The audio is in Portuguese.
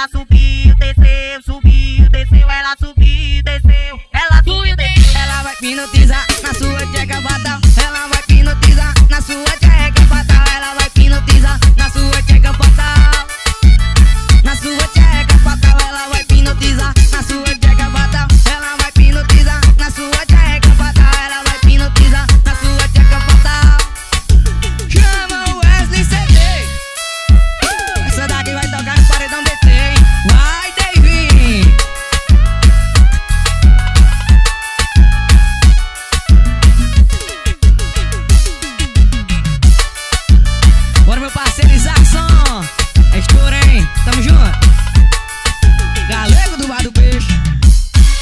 ela subiu, desceu, subiu, desceu, ela subiu, desceu, ela subiu, desceu. Ela vai hipnotizar na sua tcheca, vadão. Ela vai hipnotizar na sua tcheca. parceirizar.